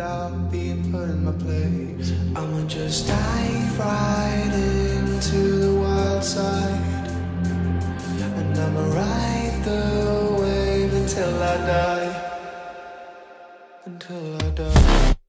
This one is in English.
without being put in my place. I'ma just dive right into the wild side. And I'ma ride the wave until I die. Until I die.